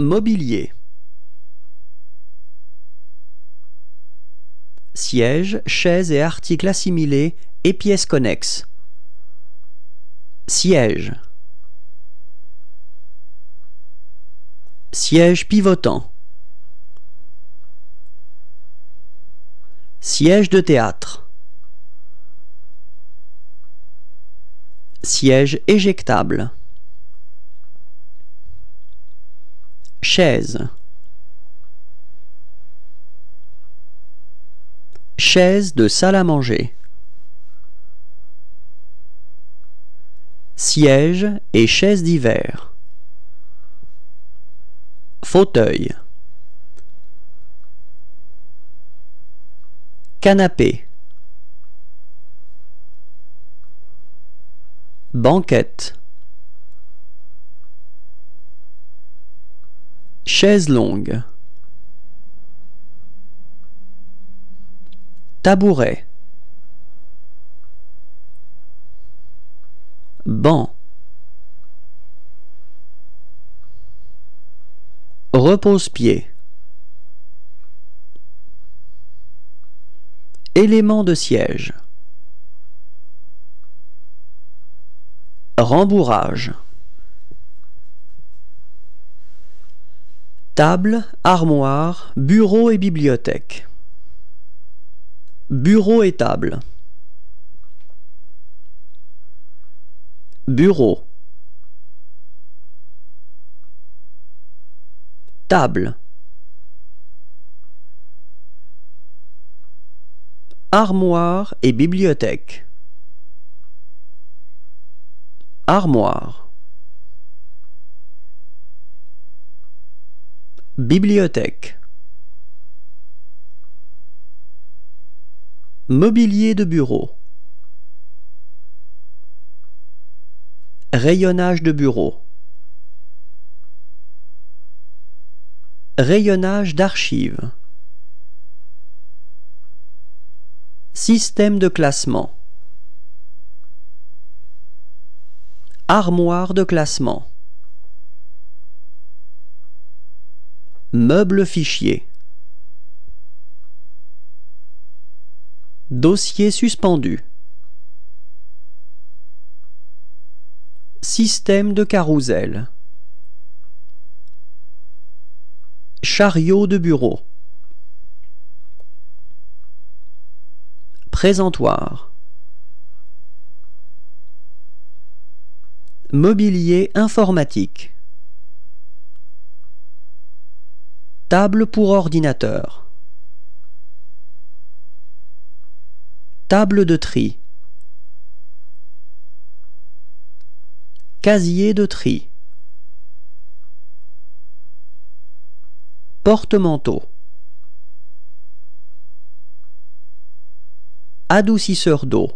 Mobilier. Sièges, chaises et articles assimilés et pièces connexes. Siège. Siège pivotant. Siège de théâtre. Siège éjectable. Chaise. Chaise de salle à manger. Siège et chaise d'hiver. Fauteuil. Canapé. Banquette. Chaise longue. Tabouret. Banc. Repose-pied. Élément de siège. Rembourrage. Table, armoire, bureau et bibliothèque. Bureau et table. Bureau. Table. Armoire et bibliothèque. Armoire. Bibliothèque. Mobilier de bureau. Rayonnage de bureau. Rayonnage d'archives. Système de classement. Armoire de classement. Meuble fichier. Dossier suspendu. Système de carrousel. Chariot de bureau. Présentoir. Mobilier informatique. Table pour ordinateur. Table de tri. Casier de tri. Porte-manteau. Adoucisseur d'eau.